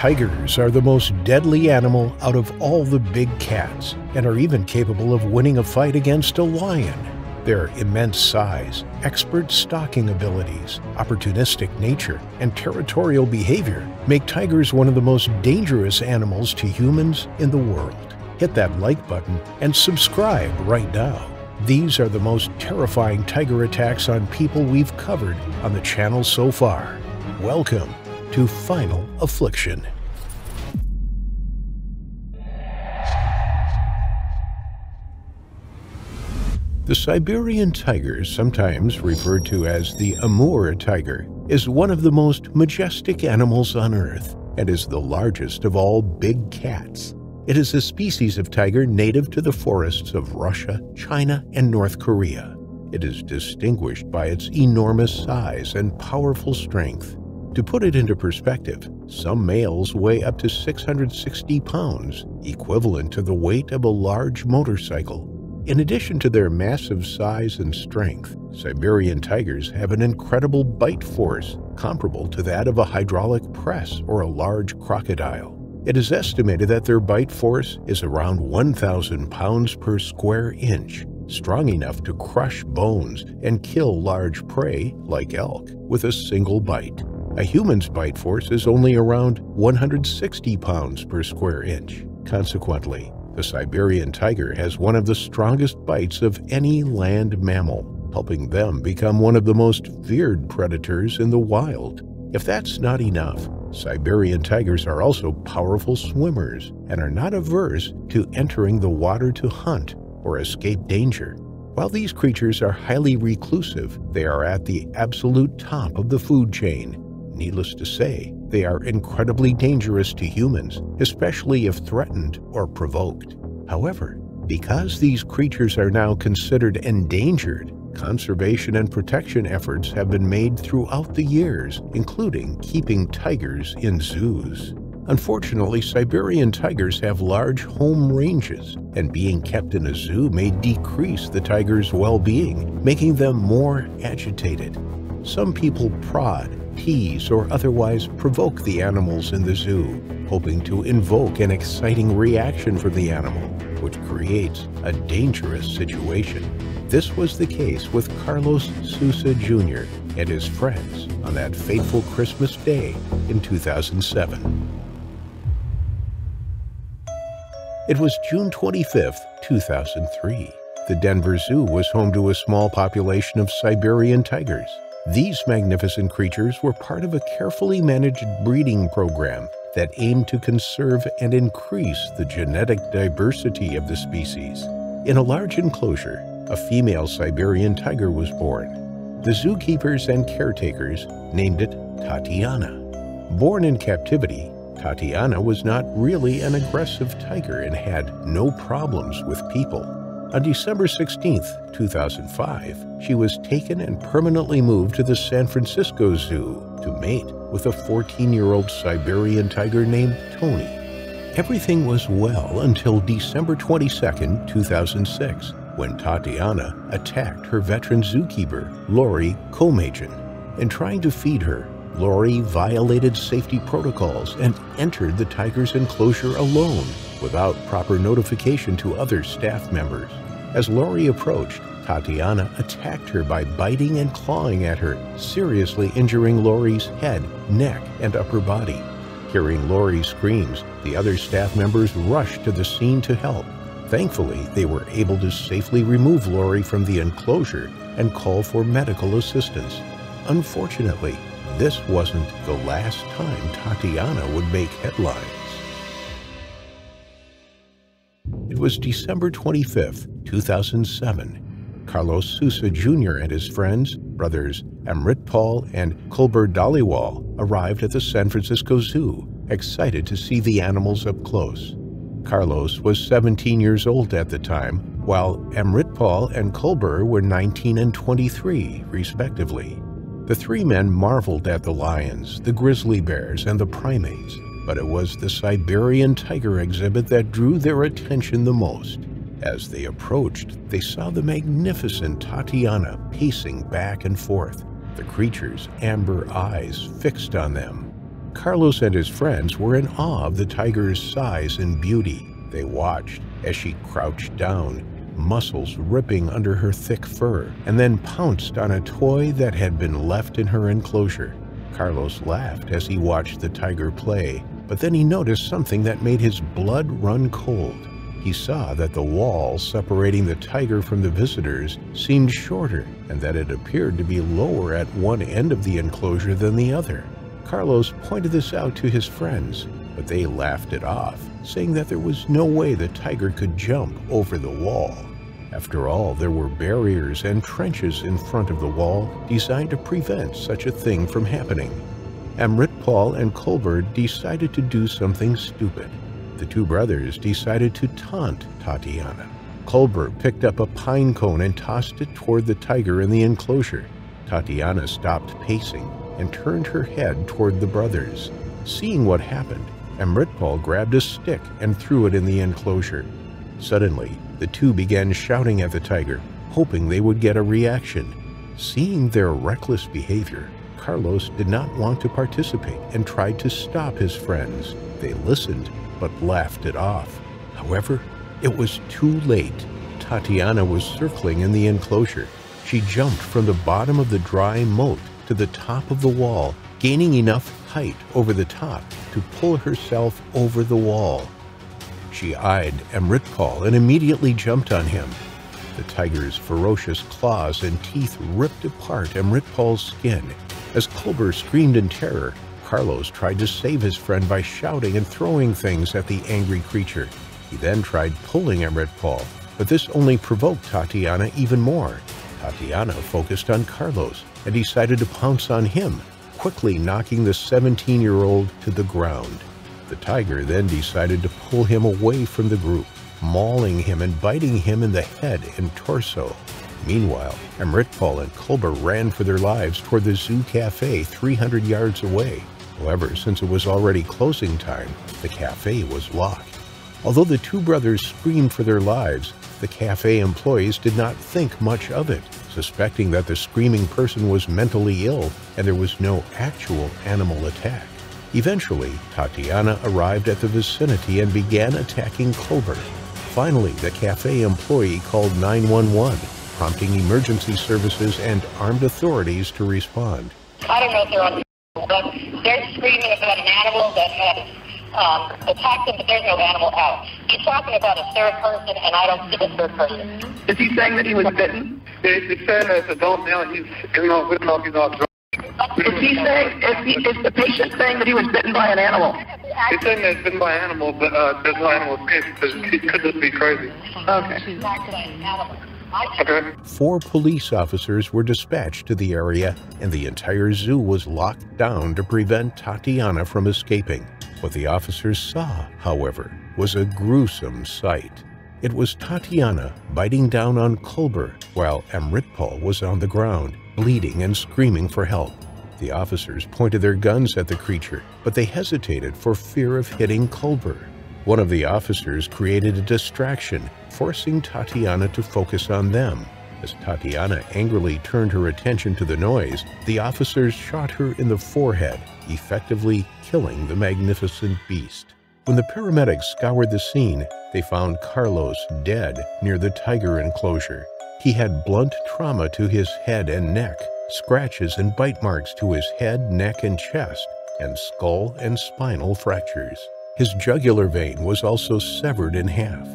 Tigers are the most deadly animal out of all the big cats and are even capable of winning a fight against a lion. Their immense size, expert stalking abilities, opportunistic nature, and territorial behavior make tigers one of the most dangerous animals to humans in the world. Hit that like button and subscribe right now. These are the most terrifying tiger attacks on people we've covered on the channel so far. Welcome to Final Affliction. The Siberian tiger, sometimes referred to as the Amur tiger, is one of the most majestic animals on Earth and is the largest of all big cats. It is a species of tiger native to the forests of Russia, China, and North Korea. It is distinguished by its enormous size and powerful strength. To put it into perspective, some males weigh up to 660 pounds, equivalent to the weight of a large motorcycle. In addition to their massive size and strength, Siberian tigers have an incredible bite force comparable to that of a hydraulic press or a large crocodile. It is estimated that their bite force is around 1,000 pounds per square inch, strong enough to crush bones and kill large prey, like elk, with a single bite. A human's bite force is only around 160 pounds per square inch. Consequently, the Siberian tiger has one of the strongest bites of any land mammal, helping them become one of the most feared predators in the wild. If that's not enough, Siberian tigers are also powerful swimmers and are not averse to entering the water to hunt or escape danger. While these creatures are highly reclusive, they are at the absolute top of the food chain Needless to say, they are incredibly dangerous to humans, especially if threatened or provoked. However, because these creatures are now considered endangered, conservation and protection efforts have been made throughout the years, including keeping tigers in zoos. Unfortunately, Siberian tigers have large home ranges, and being kept in a zoo may decrease the tiger's well-being, making them more agitated. Some people prod tease, or otherwise provoke the animals in the zoo, hoping to invoke an exciting reaction from the animal, which creates a dangerous situation. This was the case with Carlos Sousa Jr. and his friends on that fateful Christmas day in 2007. It was June 25, 2003. The Denver Zoo was home to a small population of Siberian tigers. These magnificent creatures were part of a carefully managed breeding program that aimed to conserve and increase the genetic diversity of the species. In a large enclosure, a female Siberian tiger was born. The zookeepers and caretakers named it Tatiana. Born in captivity, Tatiana was not really an aggressive tiger and had no problems with people. On December 16, 2005, she was taken and permanently moved to the San Francisco Zoo to mate with a 14-year-old Siberian tiger named Tony. Everything was well until December 22, 2006, when Tatiana attacked her veteran zookeeper, Lori Komejan. In trying to feed her, Lori violated safety protocols and entered the tiger's enclosure alone without proper notification to other staff members. As Lori approached, Tatiana attacked her by biting and clawing at her, seriously injuring Lori's head, neck, and upper body. Hearing Lori's screams, the other staff members rushed to the scene to help. Thankfully, they were able to safely remove Lori from the enclosure and call for medical assistance. Unfortunately, this wasn't the last time Tatiana would make headlines. Was December 25, 2007. Carlos Sousa Jr. and his friends, brothers Amritpal and Kulbir Dhaliwal, arrived at the San Francisco Zoo, excited to see the animals up close. Carlos was 17 years old at the time, while Amritpal and Kulbir were 19 and 23, respectively. The three men marveled at the lions, the grizzly bears, and the primates, but it was the Siberian tiger exhibit that drew their attention the most. As they approached, they saw the magnificent Tatiana pacing back and forth, the creature's amber eyes fixed on them. Carlos and his friends were in awe of the tiger's size and beauty. They watched as she crouched down, muscles ripping under her thick fur, and then pounced on a toy that had been left in her enclosure. Carlos laughed as he watched the tiger play, but then he noticed something that made his blood run cold. He saw that the wall separating the tiger from the visitors seemed shorter and that it appeared to be lower at one end of the enclosure than the other. Carlos pointed this out to his friends, but they laughed it off, saying that there was no way the tiger could jump over the wall. After all, there were barriers and trenches in front of the wall designed to prevent such a thing from happening. Amritpal and Kulbir decided to do something stupid. The two brothers decided to taunt Tatiana. Kulbir picked up a pine cone and tossed it toward the tiger in the enclosure. Tatiana stopped pacing and turned her head toward the brothers. Seeing what happened, Amritpal grabbed a stick and threw it in the enclosure. Suddenly, the two began shouting at the tiger, hoping they would get a reaction. Seeing their reckless behavior, Carlos did not want to participate and tried to stop his friends. They listened, but laughed it off. However, it was too late. Tatiana was circling in the enclosure. She jumped from the bottom of the dry moat to the top of the wall, gaining enough height over the top to pull herself over the wall. She eyed Amritpal and immediately jumped on him. The tiger's ferocious claws and teeth ripped apart Amritpal's skin. As Kulbir screamed in terror, Carlos tried to save his friend by shouting and throwing things at the angry creature. He then tried pulling at Red Paul, but this only provoked Tatiana even more. Tatiana focused on Carlos and decided to pounce on him, quickly knocking the 17-year-old to the ground. The tiger then decided to pull him away from the group, mauling him and biting him in the head and torso. Meanwhile, Amritpal and Kulbir ran for their lives toward the Zoo Cafe 300 yards away. However, since it was already closing time, the cafe was locked. Although the two brothers screamed for their lives, the cafe employees did not think much of it, suspecting that the screaming person was mentally ill and there was no actual animal attack. Eventually, Tatiana arrived at the vicinity and began attacking Kulbir. Finally, the cafe employee called 911, prompting emergency services and armed authorities to respond. I don't know if they're on but they're screaming about an animal that had um, attacked them, but there's no animal out. He's talking about a third person, and I don't see a third person. Is he saying that he was bitten? Yeah, he's saying that it's adult now. He's, you know, we don't know if he's all. Is he saying, is, he, is the patient saying that he was bitten by an animal? He's saying that it's been by an animal, but uh, there's no animal escape because he could just be crazy. Okay. Four police officers were dispatched to the area, and the entire zoo was locked down to prevent Tatiana from escaping. What the officers saw, however, was a gruesome sight. It was Tatiana biting down on Kulbir while Amritpal was on the ground, bleeding and screaming for help. The officers pointed their guns at the creature, but they hesitated for fear of hitting Kulbir. One of the officers created a distraction, forcing Tatiana to focus on them. As Tatiana angrily turned her attention to the noise, the officers shot her in the forehead, effectively killing the magnificent beast. When the paramedics scoured the scene, they found Carlos dead near the tiger enclosure. He had blunt trauma to his head and neck, scratches and bite marks to his head, neck, and chest, and skull and spinal fractures. His jugular vein was also severed in half.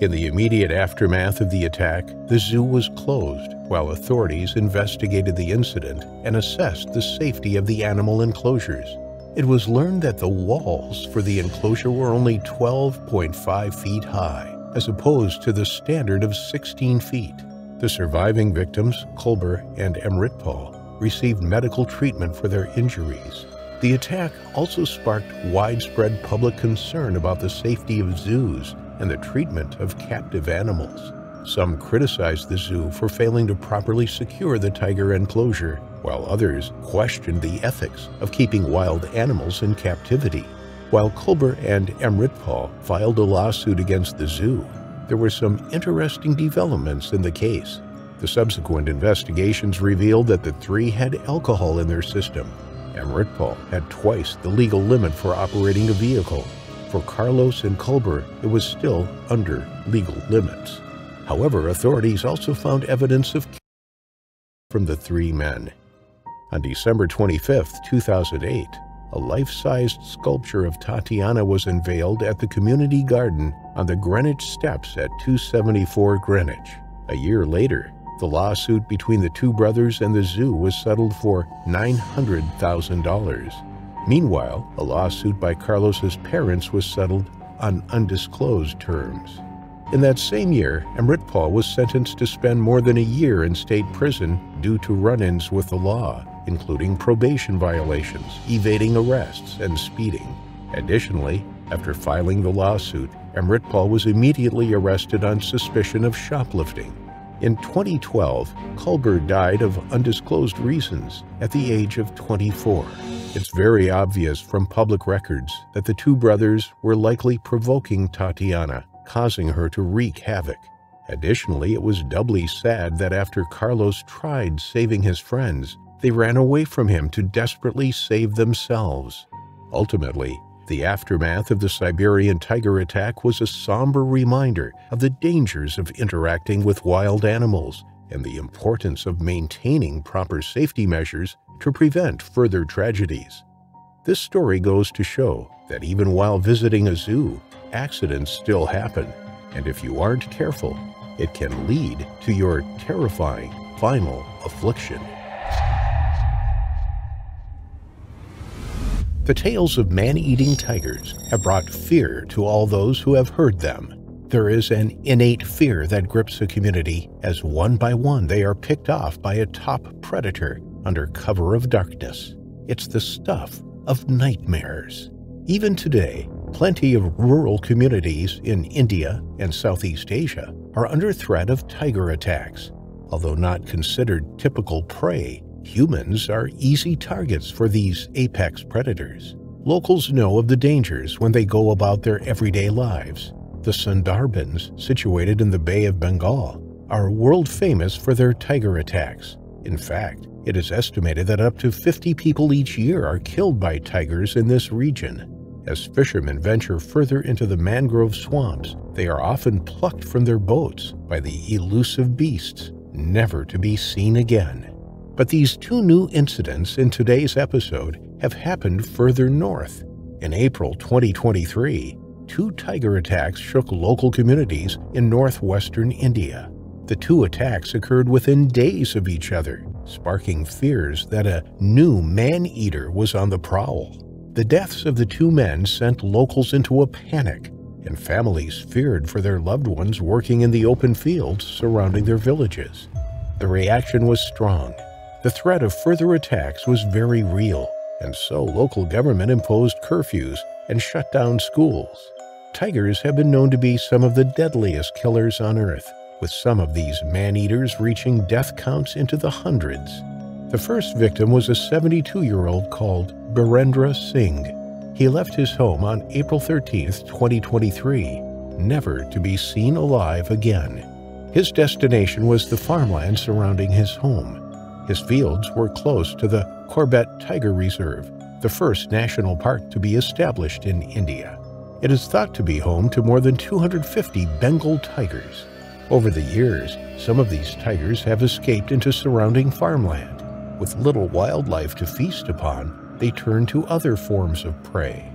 In the immediate aftermath of the attack, the zoo was closed while authorities investigated the incident and assessed the safety of the animal enclosures. It was learned that the walls for the enclosure were only 12.5 feet high, as opposed to the standard of 16 feet. The surviving victims, Kulbir and Amritpal, received medical treatment for their injuries. The attack also sparked widespread public concern about the safety of zoos and the treatment of captive animals. Some criticized the zoo for failing to properly secure the tiger enclosure, while others questioned the ethics of keeping wild animals in captivity. While Kulbir and Amritpal filed a lawsuit against the zoo, there were some interesting developments in the case. The subsequent investigations revealed that the three had alcohol in their system. Amritpal had twice the legal limit for operating a vehicle. For Carlos and Kulbir, it was still under legal limits. However, authorities also found evidence of from the three men. On December 25, 2008, a life-sized sculpture of Tatiana was unveiled at the community garden on the Greenwich Steps at 274 Greenwich. A year later, the lawsuit between the two brothers and the zoo was settled for $900,000. Meanwhile, a lawsuit by Carlos's parents was settled on undisclosed terms. In that same year, Amritpal was sentenced to spend more than a year in state prison due to run-ins with the law, including probation violations, evading arrests, and speeding. Additionally, after filing the lawsuit, Amritpal was immediately arrested on suspicion of shoplifting. In 2012, Kulbir died of undisclosed reasons at the age of 24. It's very obvious from public records that the two brothers were likely provoking Tatiana causing her to wreak havoc. Additionally, it was doubly sad that after Carlos tried saving his friends, they ran away from him to desperately save themselves. Ultimately, the aftermath of the Siberian tiger attack was a somber reminder of the dangers of interacting with wild animals and the importance of maintaining proper safety measures to prevent further tragedies. This story goes to show that even while visiting a zoo, accidents still happen, and if you aren't careful, it can lead to your terrifying final affliction. The tales of man-eating tigers have brought fear to all those who have heard them. There is an innate fear that grips a community as one by one they are picked off by a top predator under cover of darkness. It's the stuff of nightmares. Even today, Plenty of rural communities in India and Southeast Asia are under threat of tiger attacks. Although not considered typical prey, humans are easy targets for these apex predators. Locals know of the dangers when they go about their everyday lives. The Sundarbans, situated in the Bay of Bengal, are world famous for their tiger attacks. In fact, it is estimated that up to 50 people each year are killed by tigers in this region. As fishermen venture further into the mangrove swamps, they are often plucked from their boats by the elusive beasts, never to be seen again. But these two new incidents in today's episode have happened further north. In April 2023, two tiger attacks shook local communities in northwestern India. The two attacks occurred within days of each other, sparking fears that a new man-eater was on the prowl. The deaths of the two men sent locals into a panic, and families feared for their loved ones working in the open fields surrounding their villages. The reaction was strong. The threat of further attacks was very real, and so local government imposed curfews and shut down schools. Tigers have been known to be some of the deadliest killers on Earth, with some of these man-eaters reaching death counts into the hundreds. The first victim was a 72-year-old called Birendra Singh. He left his home on April 13, 2023, never to be seen alive again. His destination was the farmland surrounding his home. His fields were close to the Corbett Tiger Reserve, the first national park to be established in India. It is thought to be home to more than 250 Bengal tigers. Over the years, some of these tigers have escaped into surrounding farmland. With little wildlife to feast upon, they turn to other forms of prey.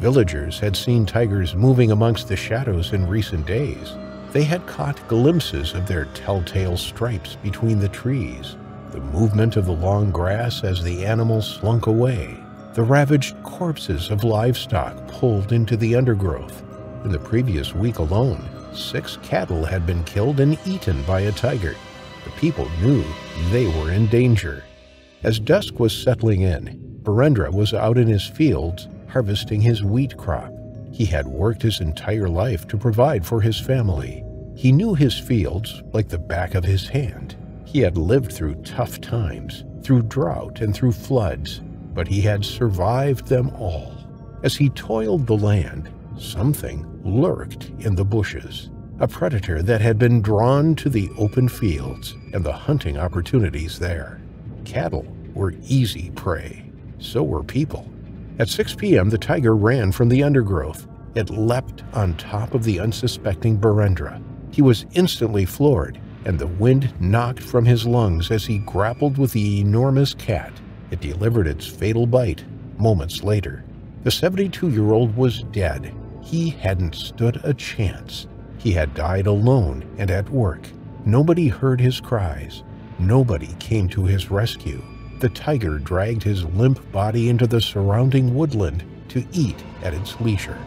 Villagers had seen tigers moving amongst the shadows in recent days. They had caught glimpses of their telltale stripes between the trees, the movement of the long grass as the animals slunk away, the ravaged corpses of livestock pulled into the undergrowth. In the previous week alone, six cattle had been killed and eaten by a tiger. The people knew they were in danger. As dusk was settling in, Birendra was out in his fields harvesting his wheat crop. He had worked his entire life to provide for his family. He knew his fields like the back of his hand. He had lived through tough times, through drought and through floods, but he had survived them all. As he toiled the land, something lurked in the bushes, a predator that had been drawn to the open fields and the hunting opportunities there. Cattle were easy prey. so were people. At 6 p.m., the tiger ran from the undergrowth. It leapt on top of the unsuspecting Birendra. He was instantly floored, and the wind knocked from his lungs as he grappled with the enormous cat. It delivered its fatal bite moments later. The 72 year old was dead. He hadn't stood a chance. He had died alone and at work. Nobody heard his cries. Nobody came to his rescue. The tiger dragged his limp body into the surrounding woodland to eat at its leisure.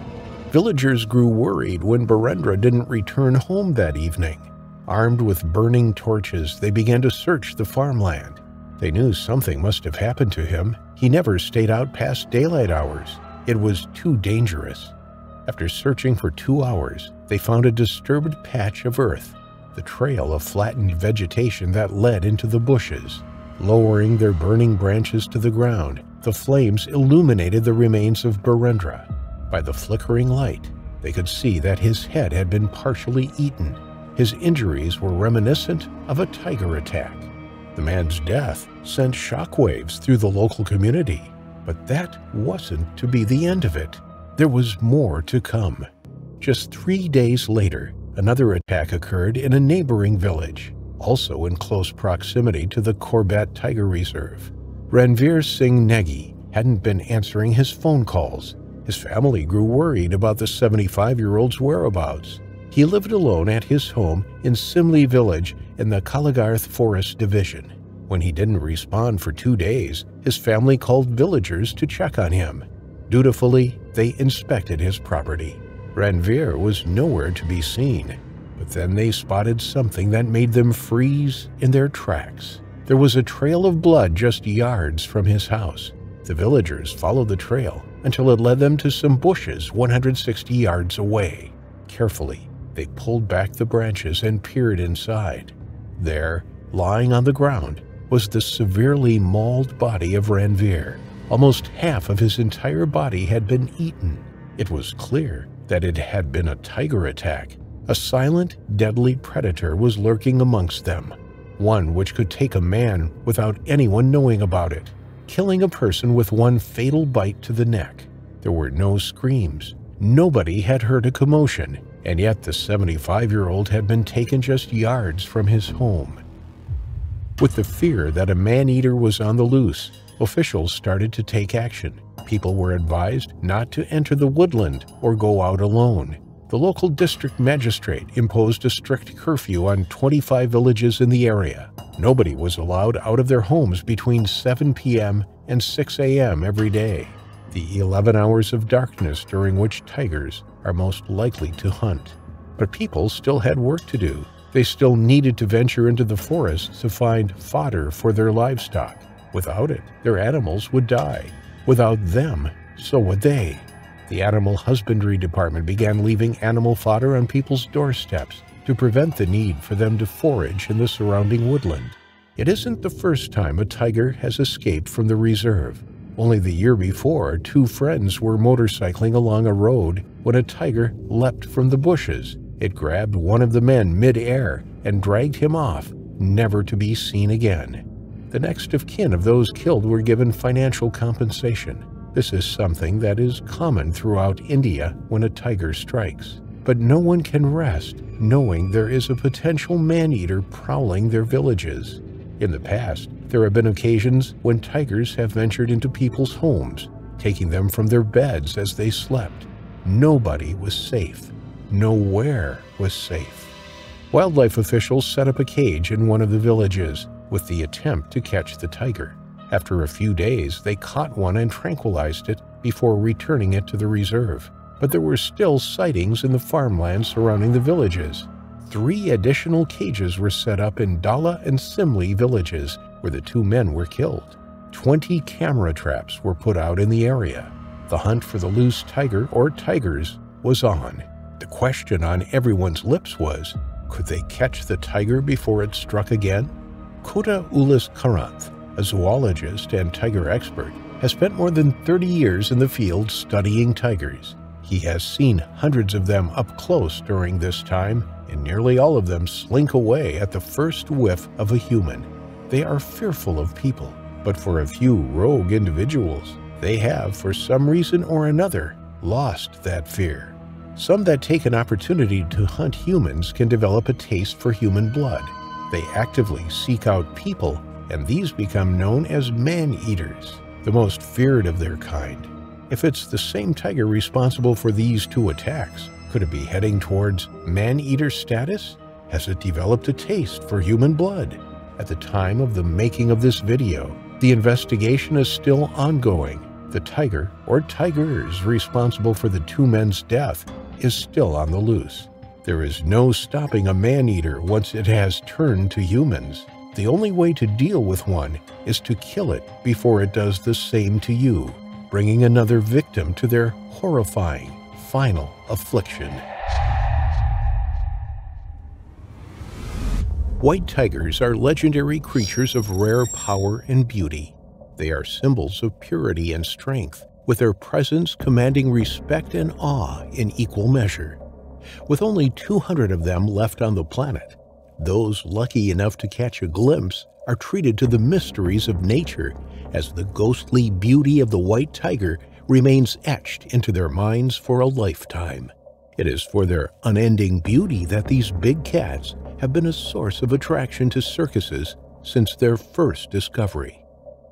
Villagers grew worried when Birendra didn't return home that evening. Armed with burning torches, they began to search the farmland. They knew something must have happened to him. He never stayed out past daylight hours. It was too dangerous. After searching for two hours, they found a disturbed patch of earth, the trail of flattened vegetation that led into the bushes. Lowering their burning branches to the ground, the flames illuminated the remains of Birendra. By the flickering light, they could see that his head had been partially eaten. His injuries were reminiscent of a tiger attack. The man's death sent shockwaves through the local community, but that wasn't to be the end of it. There was more to come. Just three days later, another attack occurred in a neighboring village also in close proximity to the Corbett Tiger Reserve. Ranveer Singh Negi hadn't been answering his phone calls. His family grew worried about the 75 year old's whereabouts. He lived alone at his home in Simli village in the Kalagarh Forest Division. When he didn't respond for two days, his family called villagers to check on him. Dutifully, they inspected his property. Ranveer was nowhere to be seen. But then they spotted something that made them freeze in their tracks. There was a trail of blood just yards from his house. The villagers followed the trail until it led them to some bushes 160 yards away. Carefully, they pulled back the branches and peered inside. There, lying on the ground, was the severely mauled body of Ranveer. Almost half of his entire body had been eaten. It was clear that it had been a tiger attack, a silent, deadly predator was lurking amongst them, one which could take a man without anyone knowing about it, killing a person with one fatal bite to the neck. There were no screams. Nobody had heard a commotion, and yet the 75-year-old had been taken just yards from his home. With the fear that a man-eater was on the loose, officials started to take action. People were advised not to enter the woodland or go out alone the local district magistrate imposed a strict curfew on 25 villages in the area. Nobody was allowed out of their homes between 7 p.m. and 6 a.m. every day, the 11 hours of darkness during which tigers are most likely to hunt. But people still had work to do. They still needed to venture into the forest to find fodder for their livestock. Without it, their animals would die. Without them, so would they the Animal Husbandry Department began leaving animal fodder on people's doorsteps to prevent the need for them to forage in the surrounding woodland. It isn't the first time a tiger has escaped from the reserve. Only the year before, two friends were motorcycling along a road when a tiger leapt from the bushes. It grabbed one of the men mid-air and dragged him off, never to be seen again. The next of kin of those killed were given financial compensation. This is something that is common throughout India when a tiger strikes. But no one can rest knowing there is a potential man-eater prowling their villages. In the past, there have been occasions when tigers have ventured into people's homes, taking them from their beds as they slept. Nobody was safe. Nowhere was safe. Wildlife officials set up a cage in one of the villages with the attempt to catch the tiger. After a few days, they caught one and tranquilized it before returning it to the reserve. But there were still sightings in the farmland surrounding the villages. Three additional cages were set up in Dala and Simli villages where the two men were killed. Twenty camera traps were put out in the area. The hunt for the loose tiger or tigers was on. The question on everyone's lips was, could they catch the tiger before it struck again? Kota Ullas Karanth, a zoologist and tiger expert, has spent more than 30 years in the field studying tigers. He has seen hundreds of them up close during this time, and nearly all of them slink away at the first whiff of a human. They are fearful of people. But for a few rogue individuals, they have, for some reason or another, lost that fear. Some that take an opportunity to hunt humans can develop a taste for human blood. They actively seek out people, and these become known as man-eaters, the most feared of their kind. If it's the same tiger responsible for these two attacks, could it be heading towards man-eater status? Has it developed a taste for human blood? At the time of the making of this video, the investigation is still ongoing. The tiger, or tigers responsible for the two men's death, is still on the loose. There is no stopping a man-eater once it has turned to humans. The only way to deal with one is to kill it before it does the same to you bringing another victim to their horrifying final affliction. White tigers are legendary creatures of rare power and beauty. They are symbols of purity and strength, with their presence commanding respect and awe in equal measure. With only 200 of them left on the planet, those lucky enough to catch a glimpse are treated to the mysteries of nature as the ghostly beauty of the white tiger remains etched into their minds for a lifetime. It is for their unending beauty that these big cats have been a source of attraction to circuses since their first discovery.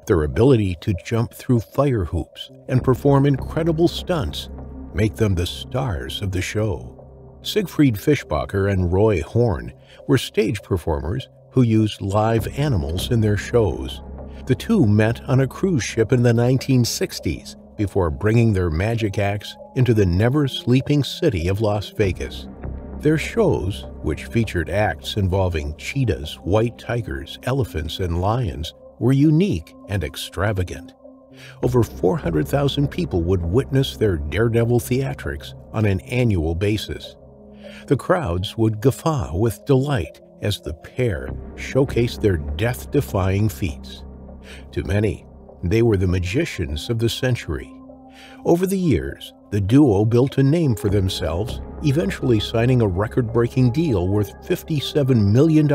Their ability to jump through fire hoops and perform incredible stunts make them the stars of the show. Siegfried Fischbacher and Roy Horn were stage performers who used live animals in their shows. The two met on a cruise ship in the 1960s before bringing their magic acts into the never-sleeping city of Las Vegas. Their shows, which featured acts involving cheetahs, white tigers, elephants, and lions, were unique and extravagant. Over 400,000 people would witness their daredevil theatrics on an annual basis. The crowds would guffaw with delight as the pair showcased their death-defying feats. To many, they were the magicians of the century. Over the years, the duo built a name for themselves, eventually signing a record-breaking deal worth $57 million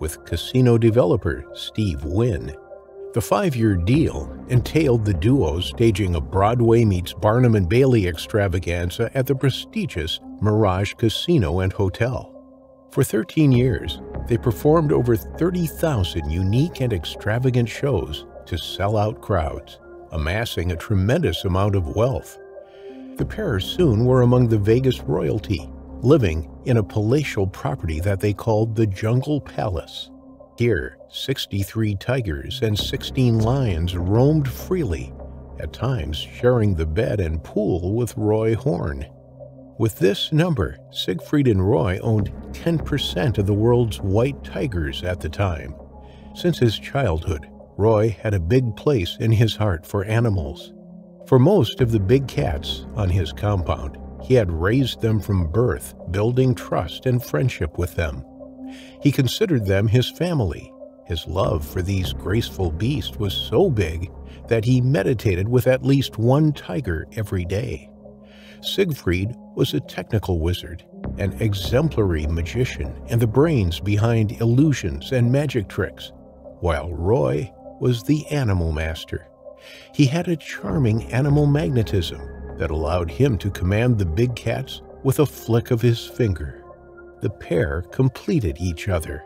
with casino developer Steve Wynn. The five-year deal entailed the duo staging a Broadway meets Barnum and Bailey extravaganza at the prestigious Mirage Casino and Hotel. For 13 years, they performed over 30,000 unique and extravagant shows to sell out crowds, amassing a tremendous amount of wealth. The pair soon were among the Vegas royalty, living in a palatial property that they called the Jungle Palace. Here, 63 tigers and 16 lions roamed freely, at times sharing the bed and pool with Roy Horn. With this number, Siegfried and Roy owned 10% of the world's white tigers at the time. Since his childhood, Roy had a big place in his heart for animals. For most of the big cats on his compound, he had raised them from birth, building trust and friendship with them. He considered them his family. His love for these graceful beasts was so big that he meditated with at least one tiger every day. Siegfried was a technical wizard, an exemplary magician, and the brains behind illusions and magic tricks, while Roy was the animal master. He had a charming animal magnetism that allowed him to command the big cats with a flick of his finger. The pair completed each other.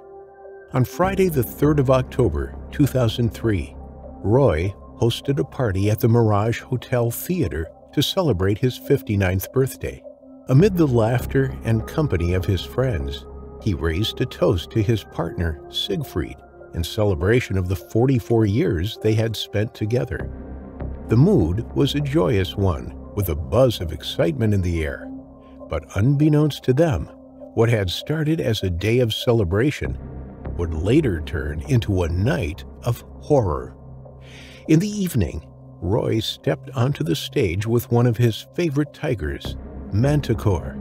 On Friday, the 3rd of October, 2003, Roy hosted a party at the Mirage Hotel Theater to celebrate his 59th birthday. Amid the laughter and company of his friends, he raised a toast to his partner, Siegfried, in celebration of the 44 years they had spent together. The mood was a joyous one, with a buzz of excitement in the air. But unbeknownst to them, what had started as a day of celebration would later turn into a night of horror. In the evening, Roy stepped onto the stage with one of his favorite tigers, Manticore.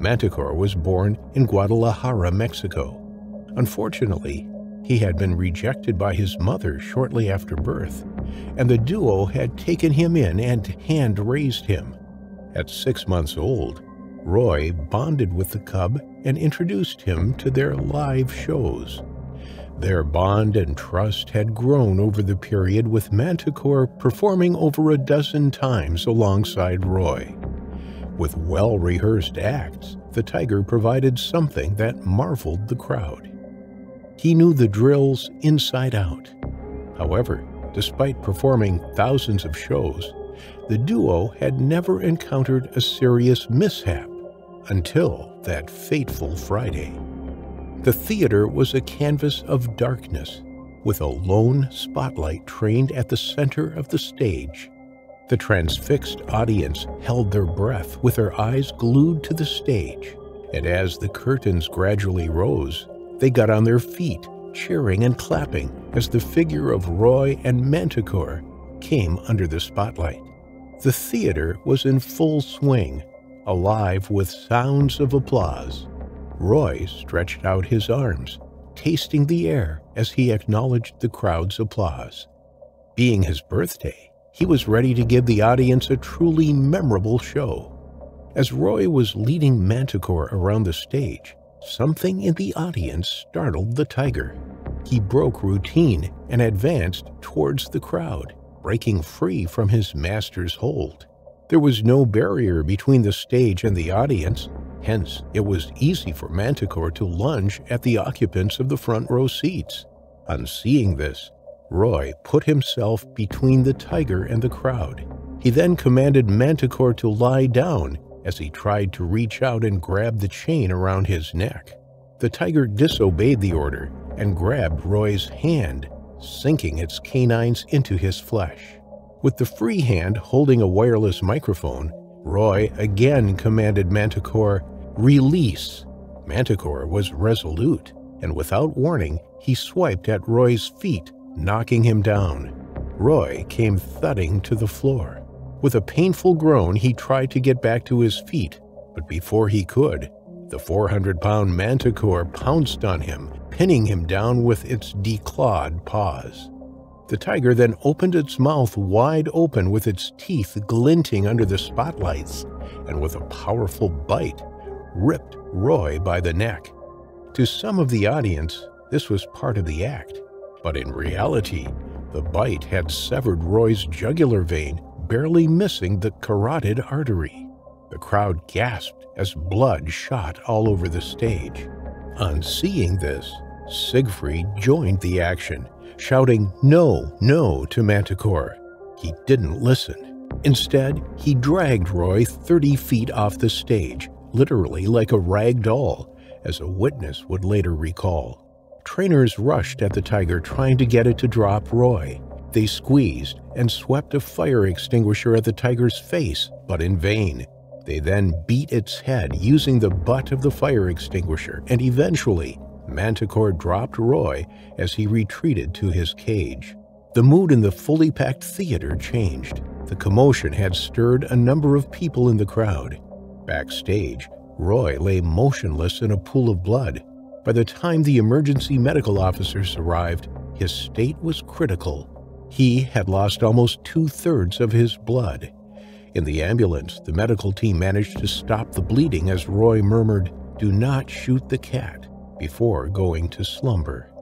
Manticore was born in Guadalajara, Mexico. Unfortunately, he had been rejected by his mother shortly after birth, and the duo had taken him in and hand-raised him. At six months old, Roy bonded with the cub and introduced him to their live shows. Their bond and trust had grown over the period with Manticore performing over a dozen times alongside Roy. With well-rehearsed acts, the tiger provided something that marveled the crowd. He knew the drills inside out. However, despite performing thousands of shows, the duo had never encountered a serious mishap until that fateful Friday. The theater was a canvas of darkness, with a lone spotlight trained at the center of the stage. The transfixed audience held their breath with their eyes glued to the stage, and as the curtains gradually rose, they got on their feet, cheering and clapping as the figure of Roy and Manticore came under the spotlight. The theater was in full swing, alive with sounds of applause. Roy stretched out his arms, tasting the air as he acknowledged the crowd's applause. Being his birthday, he was ready to give the audience a truly memorable show. As Roy was leading Manticore around the stage, something in the audience startled the tiger. He broke routine and advanced towards the crowd, breaking free from his master's hold. There was no barrier between the stage and the audience, hence it was easy for Manticore to lunge at the occupants of the front row seats. On seeing this, Roy put himself between the tiger and the crowd. He then commanded Manticore to lie down as he tried to reach out and grab the chain around his neck. The tiger disobeyed the order and grabbed Roy's hand, sinking its canines into his flesh. With the free hand holding a wireless microphone, Roy again commanded Manticore, release. Manticore was resolute, and without warning, he swiped at Roy's feet knocking him down. Roy came thudding to the floor. With a painful groan, he tried to get back to his feet, but before he could, the 400-pound manticore pounced on him, pinning him down with its declawed paws. The tiger then opened its mouth wide open with its teeth glinting under the spotlights, and with a powerful bite, ripped Roy by the neck. To some of the audience, this was part of the act. But in reality, the bite had severed Roy's jugular vein, barely missing the carotid artery. The crowd gasped as blood shot all over the stage. On seeing this, Siegfried joined the action, shouting no, no to Manticore. He didn't listen. Instead, he dragged Roy 30 feet off the stage, literally like a rag doll, as a witness would later recall. Trainers rushed at the tiger trying to get it to drop Roy. They squeezed and swept a fire extinguisher at the tiger's face, but in vain. They then beat its head using the butt of the fire extinguisher, and eventually, Manticore dropped Roy as he retreated to his cage. The mood in the fully packed theater changed. The commotion had stirred a number of people in the crowd. Backstage, Roy lay motionless in a pool of blood, by the time the emergency medical officers arrived, his state was critical. He had lost almost two-thirds of his blood. In the ambulance, the medical team managed to stop the bleeding as Roy murmured, do not shoot the cat, before going to slumber.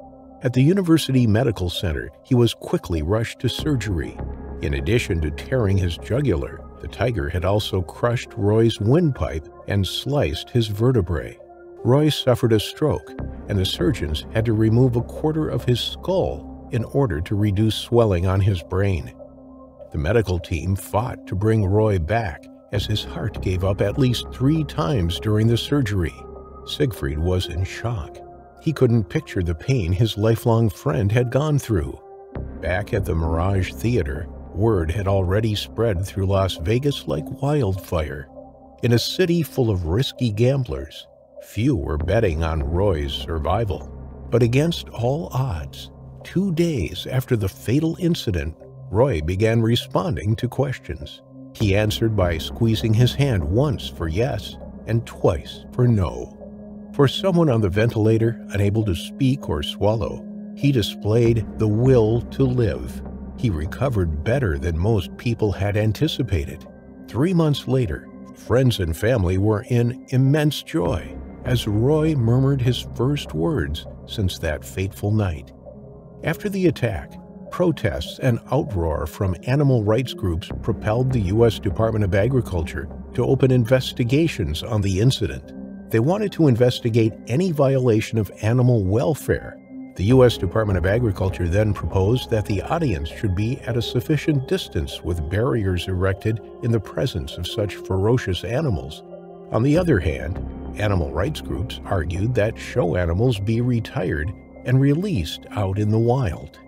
At the University Medical Center, he was quickly rushed to surgery. In addition to tearing his jugular, the tiger had also crushed Roy's windpipe and sliced his vertebrae. Roy suffered a stroke, and the surgeons had to remove a quarter of his skull in order to reduce swelling on his brain. The medical team fought to bring Roy back as his heart gave up at least three times during the surgery. Siegfried was in shock. He couldn't picture the pain his lifelong friend had gone through. Back at the Mirage Theater, word had already spread through Las Vegas like wildfire. In a city full of risky gamblers, Few were betting on Roy's survival. But against all odds, two days after the fatal incident, Roy began responding to questions. He answered by squeezing his hand once for yes and twice for no. For someone on the ventilator, unable to speak or swallow, he displayed the will to live. He recovered better than most people had anticipated. Three months later, friends and family were in immense joy as Roy murmured his first words, since that fateful night. After the attack, protests and outroar from animal rights groups propelled the U.S. Department of Agriculture to open investigations on the incident. They wanted to investigate any violation of animal welfare. The U.S. Department of Agriculture then proposed that the audience should be at a sufficient distance with barriers erected in the presence of such ferocious animals. On the other hand, animal rights groups argued that show animals be retired and released out in the wild.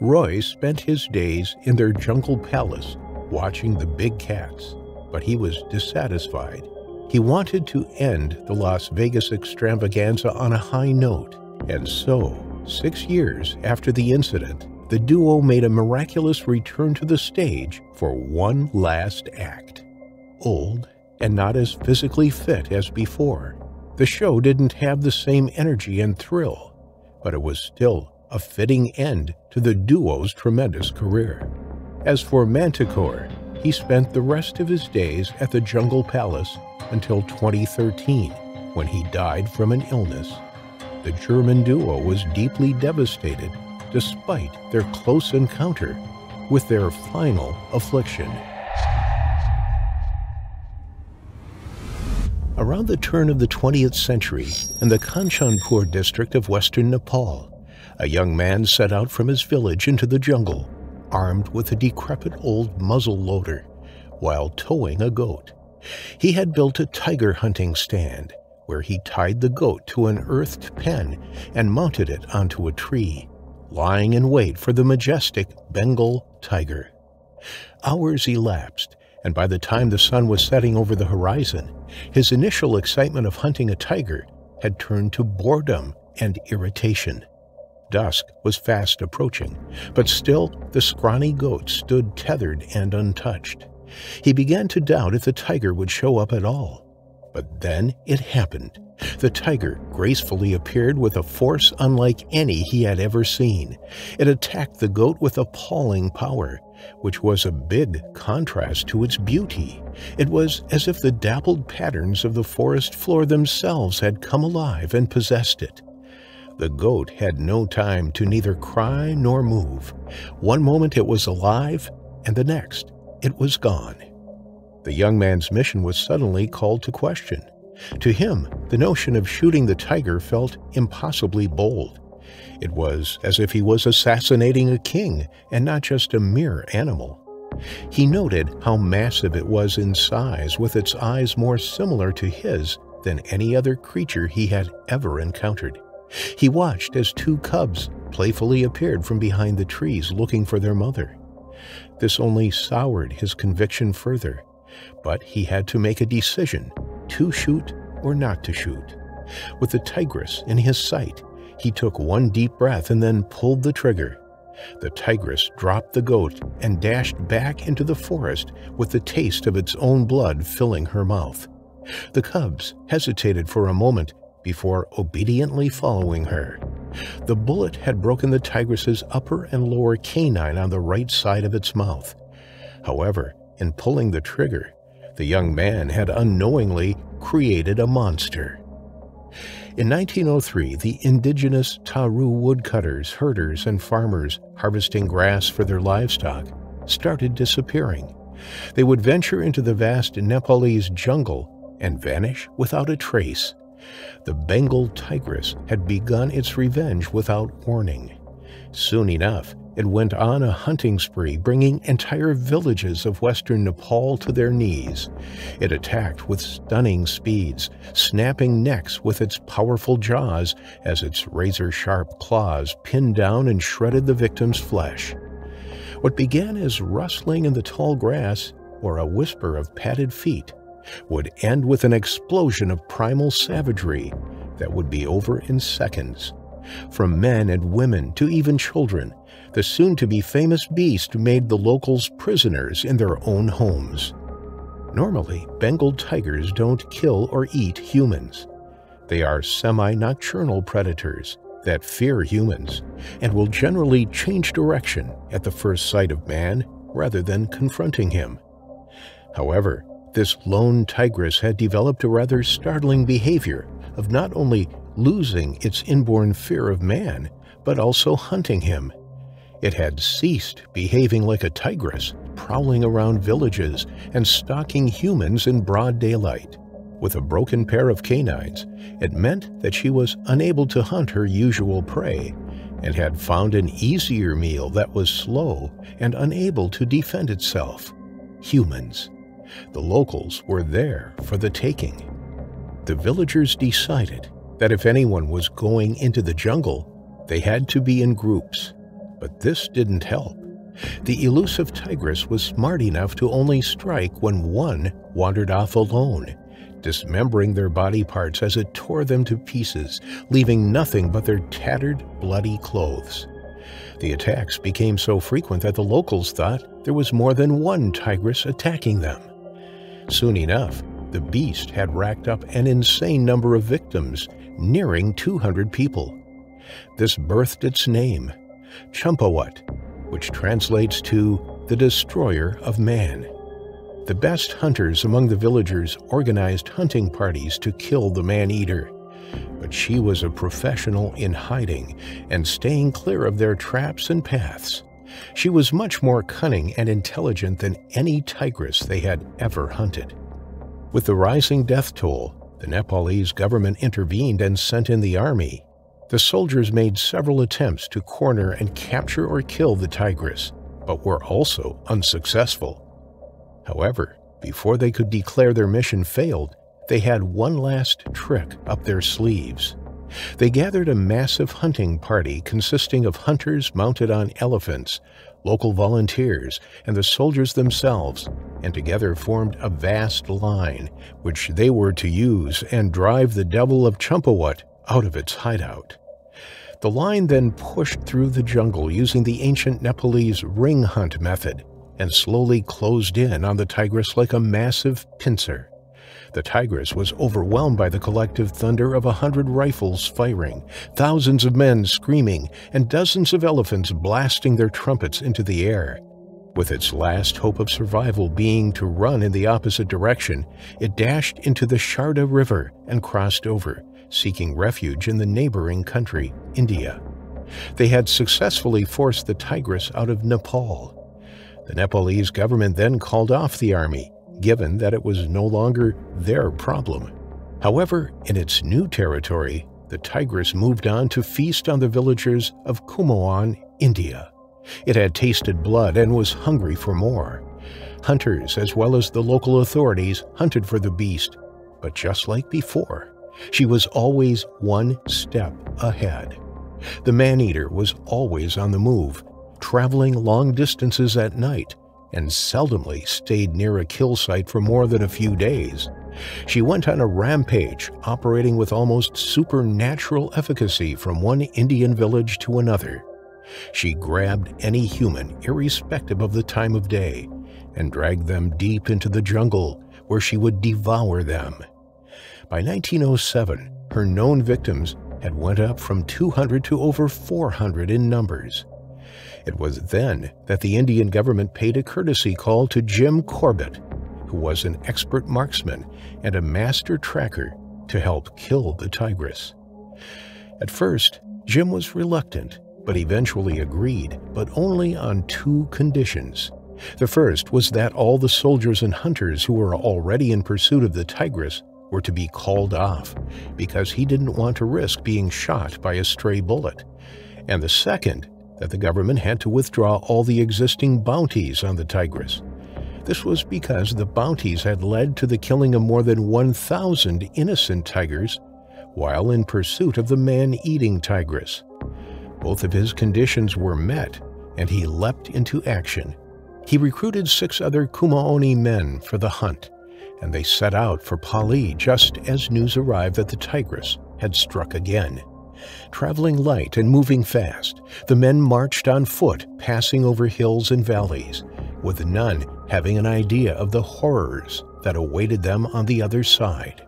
Roy spent his days in their jungle palace watching the big cats, but he was dissatisfied. He wanted to end the Las Vegas extravaganza on a high note, and so, six years after the incident, the duo made a miraculous return to the stage for one last act. Old and not as physically fit as before, the show didn't have the same energy and thrill, but it was still a fitting end to the duo's tremendous career. As for Mantacore, he spent the rest of his days at the Jungle Palace until 2013, when he died from an illness. The German duo was deeply devastated despite their close encounter with their final affliction. Around the turn of the 20th century, in the Kanchanpur district of western Nepal, a young man set out from his village into the jungle, armed with a decrepit old muzzle loader, while towing a goat. He had built a tiger hunting stand, where he tied the goat to an earthed pen and mounted it onto a tree, lying in wait for the majestic Bengal tiger. Hours elapsed, and by the time the sun was setting over the horizon, his initial excitement of hunting a tiger had turned to boredom and irritation. Dusk was fast approaching, but still the scrawny goat stood tethered and untouched. He began to doubt if the tiger would show up at all. But then it happened. The tiger gracefully appeared with a force unlike any he had ever seen. It attacked the goat with appalling power, which was a big contrast to its beauty. It was as if the dappled patterns of the forest floor themselves had come alive and possessed it. The goat had no time to neither cry nor move. One moment it was alive, and the next it was gone. The young man's mission was suddenly called to question. To him, the notion of shooting the tiger felt impossibly bold. It was as if he was assassinating a king and not just a mere animal. He noted how massive it was in size, with its eyes more similar to his than any other creature he had ever encountered. He watched as two cubs playfully appeared from behind the trees looking for their mother. This only soured his conviction further, but he had to make a decision to shoot or not to shoot. With the tigress in his sight, he took one deep breath and then pulled the trigger. The tigress dropped the goat and dashed back into the forest with the taste of its own blood filling her mouth. The cubs hesitated for a moment before obediently following her. The bullet had broken the tigress's upper and lower canine on the right side of its mouth. However, in pulling the trigger, the young man had unknowingly created a monster. In 1903, the indigenous Tharu woodcutters, herders, and farmers harvesting grass for their livestock started disappearing. They would venture into the vast Nepalese jungle and vanish without a trace the Bengal tigress had begun its revenge without warning. Soon enough, it went on a hunting spree, bringing entire villages of western Nepal to their knees. It attacked with stunning speeds, snapping necks with its powerful jaws as its razor-sharp claws pinned down and shredded the victim's flesh. What began as rustling in the tall grass or a whisper of padded feet would end with an explosion of primal savagery that would be over in seconds. From men and women to even children, the soon-to-be famous beast made the locals prisoners in their own homes. Normally, Bengal tigers don't kill or eat humans. They are semi-nocturnal predators that fear humans and will generally change direction at the first sight of man rather than confronting him. However, this lone tigress had developed a rather startling behavior, of not only losing its inborn fear of man, but also hunting him. It had ceased behaving like a tigress, prowling around villages and stalking humans in broad daylight. With a broken pair of canines, it meant that she was unable to hunt her usual prey and had found an easier meal that was slow and unable to defend itself humans. The locals were there for the taking. The villagers decided that if anyone was going into the jungle, they had to be in groups. But this didn't help. The elusive tigress was smart enough to only strike when one wandered off alone, dismembering their body parts as it tore them to pieces, leaving nothing but their tattered, bloody clothes. The attacks became so frequent that the locals thought there was more than one tigress attacking them. Soon enough, the beast had racked up an insane number of victims, nearing 200 people. This birthed its name, Champawat, which translates to the destroyer of man. The best hunters among the villagers organized hunting parties to kill the man-eater, but she was a professional in hiding and staying clear of their traps and paths. She was much more cunning and intelligent than any tigress they had ever hunted. With the rising death toll, the Nepalese government intervened and sent in the army. The soldiers made several attempts to corner and capture or kill the tigress, but were also unsuccessful. However, before they could declare their mission failed, they had one last trick up their sleeves. They gathered a massive hunting party consisting of hunters mounted on elephants, local volunteers, and the soldiers themselves, and together formed a vast line, which they were to use and drive the devil of Champawat out of its hideout. The line then pushed through the jungle using the ancient Nepalese ring hunt method and slowly closed in on the tigress like a massive pincer. The tigress was overwhelmed by the collective thunder of a hundred rifles firing, thousands of men screaming, and dozens of elephants blasting their trumpets into the air. With its last hope of survival being to run in the opposite direction, it dashed into the Sharda River and crossed over, seeking refuge in the neighboring country, India. They had successfully forced the tigress out of Nepal. The Nepalese government then called off the army given that it was no longer their problem. However, in its new territory, the tigress moved on to feast on the villagers of Kumaon, India. It had tasted blood and was hungry for more. Hunters, as well as the local authorities, hunted for the beast, but just like before, she was always one step ahead. The man-eater was always on the move, traveling long distances at night, and seldomly stayed near a kill site for more than a few days. She went on a rampage, operating with almost supernatural efficacy from one Indian village to another. She grabbed any human, irrespective of the time of day, and dragged them deep into the jungle, where she would devour them. By 1907, her known victims had went up from 200 to over 400 in numbers. It was then that the Indian government paid a courtesy call to Jim Corbett, who was an expert marksman and a master tracker, to help kill the tigress. At first, Jim was reluctant, but eventually agreed, but only on two conditions. The first was that all the soldiers and hunters who were already in pursuit of the tigress were to be called off, because he didn't want to risk being shot by a stray bullet. And the second that the government had to withdraw all the existing bounties on the tigress. This was because the bounties had led to the killing of more than 1,000 innocent tigers while in pursuit of the man-eating tigress. Both of his conditions were met, and he leapt into action. He recruited six other Kumaoni men for the hunt, and they set out for Pali just as news arrived that the tigress had struck again. Traveling light and moving fast, the men marched on foot, passing over hills and valleys, with none having an idea of the horrors that awaited them on the other side.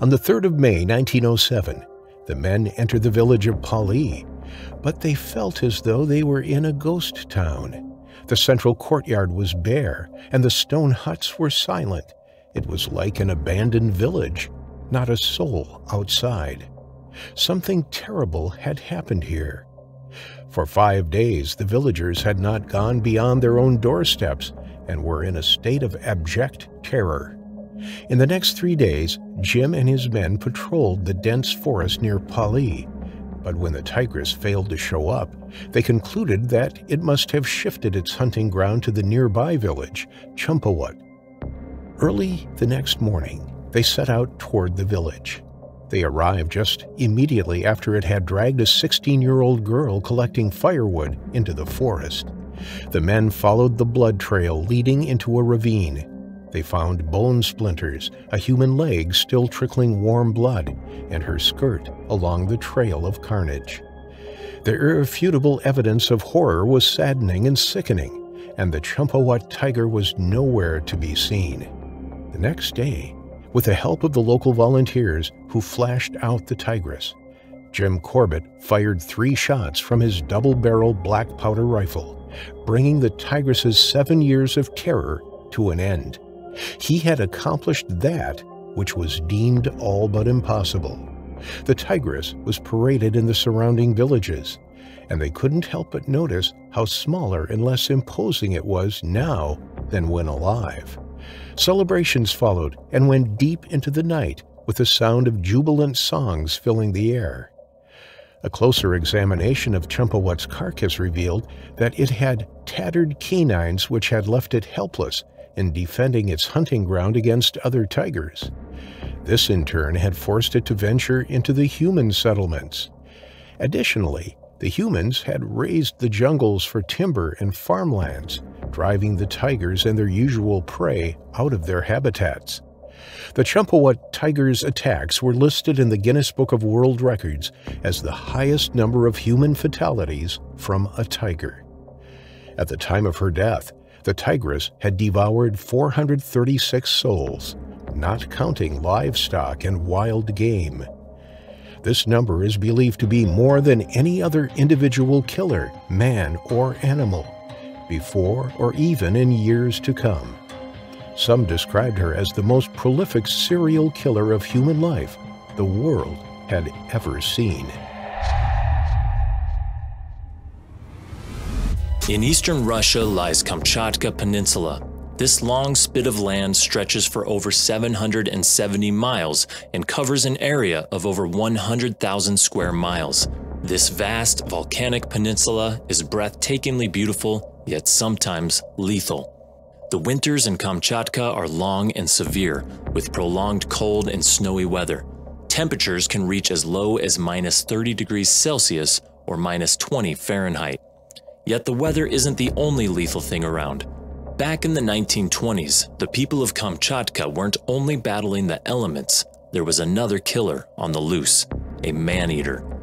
On the 3rd of May 1907, the men entered the village of Pali, but they felt as though they were in a ghost town. The central courtyard was bare, and the stone huts were silent. It was like an abandoned village. not a soul outside. Something terrible had happened here. For five days, the villagers had not gone beyond their own doorsteps and were in a state of abject terror. In the next three days, Jim and his men patrolled the dense forest near Pali, but when the tigress failed to show up, they concluded that it must have shifted its hunting ground to the nearby village, Champawat. Early the next morning, they set out toward the village. They arrived just immediately after it had dragged a 16-year-old girl collecting firewood into the forest. The men followed the blood trail leading into a ravine they found bone splinters, a human leg still trickling warm blood, and her skirt along the trail of carnage. The irrefutable evidence of horror was saddening and sickening, and the Champawat tiger was nowhere to be seen. The next day, with the help of the local volunteers who flashed out the tigress, Jim Corbett fired three shots from his double-barrel black powder rifle, bringing the tigress's seven years of terror to an end. He had accomplished that which was deemed all but impossible. The tigress was paraded in the surrounding villages, and they couldn't help but notice how smaller and less imposing it was now than when alive. Celebrations followed and went deep into the night with the sound of jubilant songs filling the air. A closer examination of Champawat's carcass revealed that it had tattered canines which had left it helpless in defending its hunting ground against other tigers. This in turn had forced it to venture into the human settlements. Additionally, the humans had razed the jungles for timber and farmlands, driving the tigers and their usual prey out of their habitats. The Champawat tiger's attacks were listed in the Guinness Book of World Records as the highest number of human fatalities from a tiger. At the time of her death, the tigress had devoured 436 souls, not counting livestock and wild game. This number is believed to be more than any other individual killer, man or animal, before or even in years to come. Some described her as the most prolific serial killer of human life the world had ever seen. In eastern Russia lies Kamchatka Peninsula. This long spit of land stretches for over 770 miles and covers an area of over 100,000 square miles. This vast volcanic peninsula is breathtakingly beautiful, yet sometimes lethal. The winters in Kamchatka are long and severe, with prolonged cold and snowy weather. Temperatures can reach as low as minus 30 degrees Celsius or minus 20 Fahrenheit. Yet the weather isn't the only lethal thing around. Back in the 1920s, the people of Kamchatka weren't only battling the elements, there was another killer on the loose, a man-eater.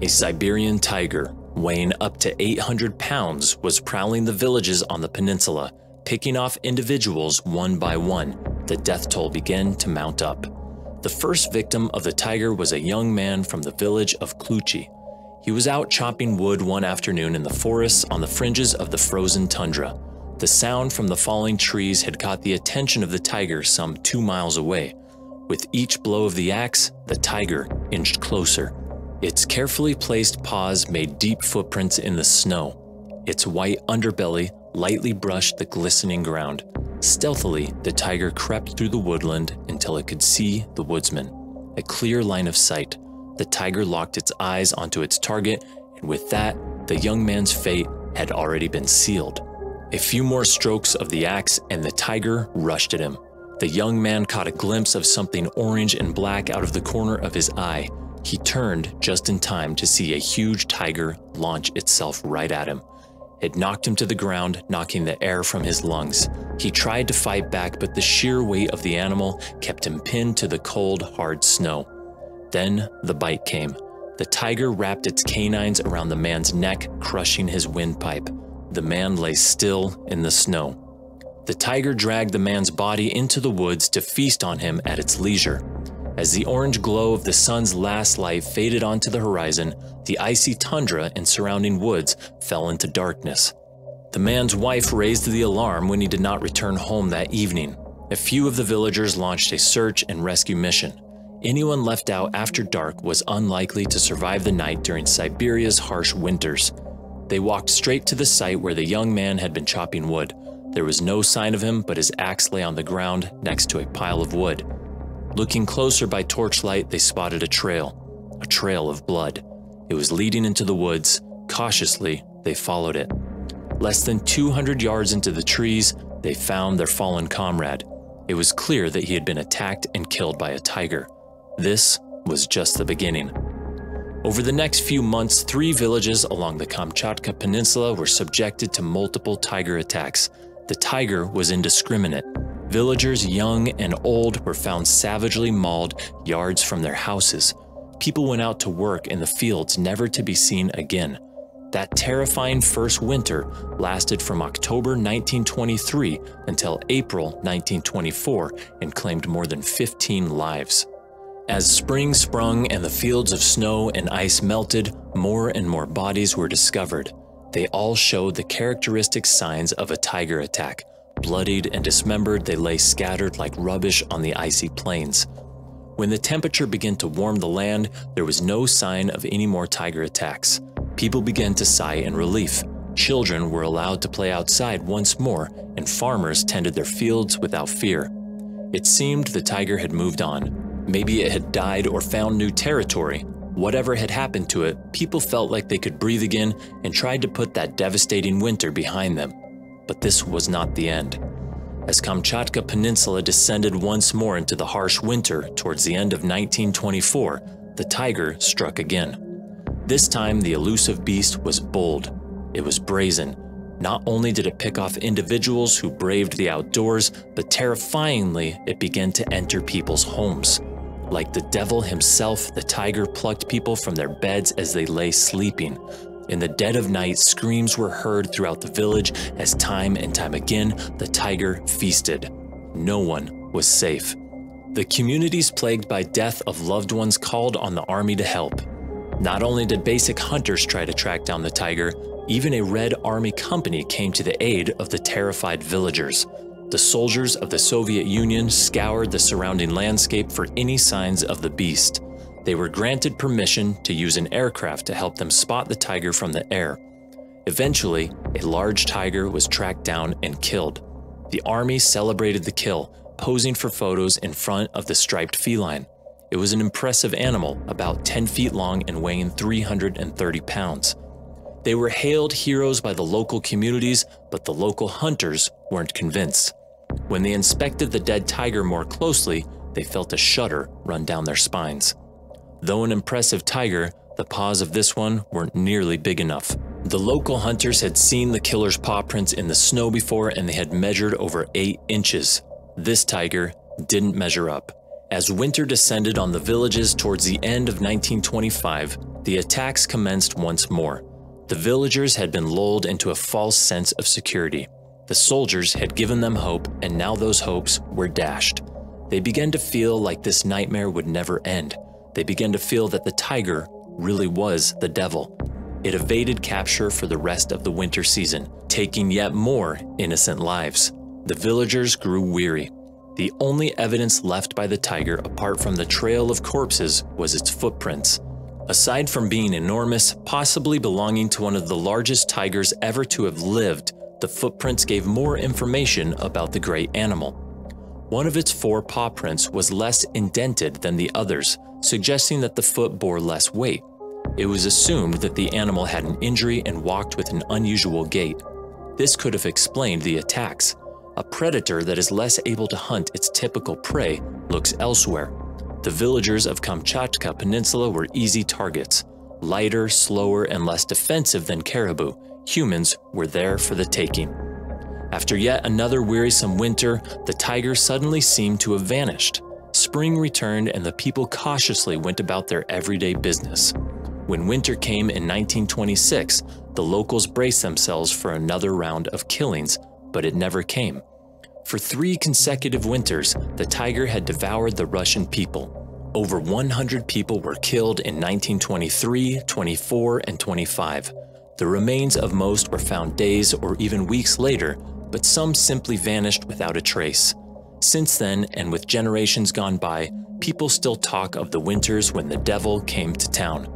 A Siberian tiger, weighing up to 800 pounds, was prowling the villages on the peninsula, picking off individuals one by one. The death toll began to mount up. The first victim of the tiger was a young man from the village of Klyuchi, he was out chopping wood one afternoon in the forests on the fringes of the frozen tundra. The sound from the falling trees had caught the attention of the tiger some two miles away. With each blow of the axe, the tiger inched closer. Its carefully placed paws made deep footprints in the snow. Its white underbelly lightly brushed the glistening ground. Stealthily, the tiger crept through the woodland until it could see the woodsman. A clear line of sight, the tiger locked its eyes onto its target, and with that, the young man's fate had already been sealed. A few more strokes of the axe, and the tiger rushed at him. The young man caught a glimpse of something orange and black out of the corner of his eye. He turned just in time to see a huge tiger launch itself right at him. It knocked him to the ground, knocking the air from his lungs. He tried to fight back, but the sheer weight of the animal kept him pinned to the cold, hard snow. Then the bite came. The tiger wrapped its canines around the man's neck, crushing his windpipe. The man lay still in the snow. The tiger dragged the man's body into the woods to feast on him at its leisure. As the orange glow of the sun's last light faded onto the horizon, the icy tundra and surrounding woods fell into darkness. The man's wife raised the alarm when he did not return home that evening. A few of the villagers launched a search and rescue mission. Anyone left out after dark was unlikely to survive the night during Siberia's harsh winters. They walked straight to the site where the young man had been chopping wood. There was no sign of him, but his axe lay on the ground next to a pile of wood. Looking closer by torchlight, they spotted a trail, a trail of blood. It was leading into the woods. Cautiously, they followed it. Less than 200 yards into the trees, they found their fallen comrade. It was clear that he had been attacked and killed by a tiger. This was just the beginning. Over the next few months, three villages along the Kamchatka Peninsula were subjected to multiple tiger attacks. The tiger was indiscriminate. Villagers, young and old, were found savagely mauled yards from their houses. People went out to work in the fields, never to be seen again. That terrifying first winter lasted from October 1923 until April 1924 and claimed more than 15 lives. As spring sprung and the fields of snow and ice melted, more and more bodies were discovered. They all showed the characteristic signs of a tiger attack. Bloodied and dismembered, they lay scattered like rubbish on the icy plains. When the temperature began to warm the land, there was no sign of any more tiger attacks. People began to sigh in relief. Children were allowed to play outside once more, and farmers tended their fields without fear. It seemed the tiger had moved on. Maybe it had died or found new territory. Whatever had happened to it, people felt like they could breathe again and tried to put that devastating winter behind them. But this was not the end. As Kamchatka Peninsula descended once more into the harsh winter towards the end of 1924, the tiger struck again. This time, the elusive beast was bold. It was brazen. Not only did it pick off individuals who braved the outdoors, but terrifyingly, it began to enter people's homes. Like the devil himself, the tiger plucked people from their beds as they lay sleeping. In the dead of night, screams were heard throughout the village as time and time again the tiger feasted. No one was safe. The communities plagued by death of loved ones called on the army to help. Not only did basic hunters try to track down the tiger, even a Red Army company came to the aid of the terrified villagers. The soldiers of the Soviet Union scoured the surrounding landscape for any signs of the beast. They were granted permission to use an aircraft to help them spot the tiger from the air. Eventually, a large tiger was tracked down and killed. The army celebrated the kill, posing for photos in front of the striped feline. It was an impressive animal, about 10 feet long and weighing 330 pounds. They were hailed heroes by the local communities, but the local hunters weren't convinced. When they inspected the dead tiger more closely, they felt a shudder run down their spines. Though an impressive tiger, the paws of this one weren't nearly big enough. The local hunters had seen the killer's paw prints in the snow before and they had measured over 8 inches. This tiger didn't measure up. As winter descended on the villages towards the end of 1925, the attacks commenced once more. The villagers had been lulled into a false sense of security. The soldiers had given them hope, and now those hopes were dashed. They began to feel like this nightmare would never end. They began to feel that the tiger really was the devil. It evaded capture for the rest of the winter season, taking yet more innocent lives. The villagers grew weary. The only evidence left by the tiger apart from the trail of corpses was its footprints. Aside from being enormous, possibly belonging to one of the largest tigers ever to have lived, the footprints gave more information about the great animal. One of its four paw prints was less indented than the others, suggesting that the foot bore less weight. It was assumed that the animal had an injury and walked with an unusual gait. This could have explained the attacks. A predator that is less able to hunt its typical prey looks elsewhere. The villagers of Kamchatka Peninsula were easy targets. Lighter, slower, and less defensive than caribou, humans were there for the taking. After yet another wearisome winter, the tiger suddenly seemed to have vanished. Spring returned and the people cautiously went about their everyday business. When winter came in 1926, the locals braced themselves for another round of killings, but it never came. For three consecutive winters, the tiger had devoured the Russian people. Over 100 people were killed in 1923, 24, and 25. The remains of most were found days or even weeks later, but some simply vanished without a trace. Since then, and with generations gone by, people still talk of the winters when the devil came to town.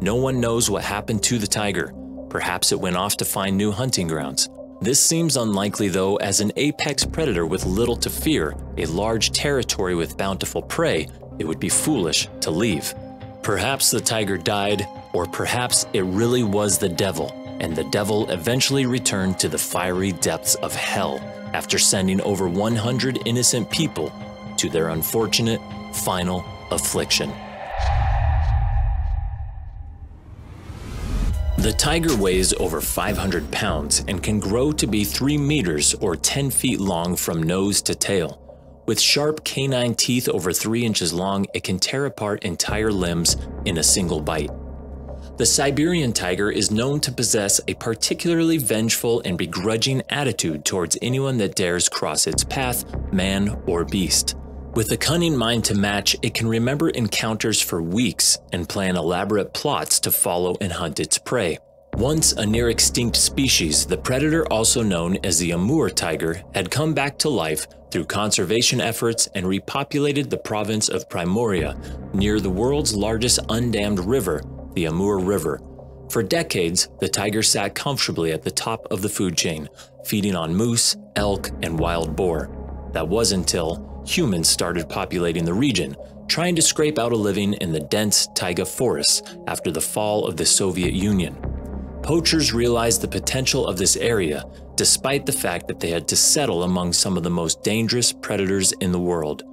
No one knows what happened to the tiger. Perhaps it went off to find new hunting grounds. This seems unlikely though, as an apex predator with little to fear, a large territory with bountiful prey, it would be foolish to leave. Perhaps the tiger died, or perhaps it really was the devil, and the devil eventually returned to the fiery depths of hell after sending over 100 innocent people to their unfortunate final affliction. The tiger weighs over 500 pounds and can grow to be 3 meters or 10 feet long from nose to tail. With sharp canine teeth over 3 inches long, it can tear apart entire limbs in a single bite. The Siberian tiger is known to possess a particularly vengeful and begrudging attitude towards anyone that dares cross its path, man or beast. With a cunning mind to match, it can remember encounters for weeks and plan elaborate plots to follow and hunt its prey. Once a near extinct species, the predator also known as the Amur tiger had come back to life through conservation efforts and repopulated the province of Primoria near the world's largest undammed river, the Amur River. For decades, the tiger sat comfortably at the top of the food chain, feeding on moose, elk, and wild boar. That was until humans started populating the region, trying to scrape out a living in the dense taiga forests after the fall of the Soviet Union. Poachers realized the potential of this area, despite the fact that they had to settle among some of the most dangerous predators in the world.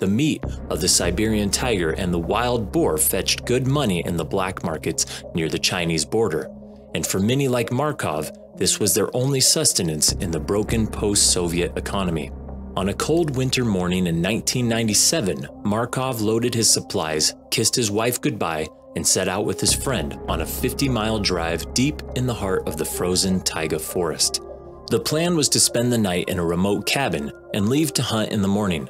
The meat of the Siberian tiger and the wild boar fetched good money in the black markets near the Chinese border, and for many like Markov, this was their only sustenance in the broken post Soviet economy. On a cold winter morning in 1997, Markov loaded his supplies, kissed his wife goodbye, and set out with his friend on a 50 mile drive deep in the heart of the frozen taiga forest. The plan was to spend the night in a remote cabin and leave to hunt in the morning,